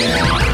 Yeah.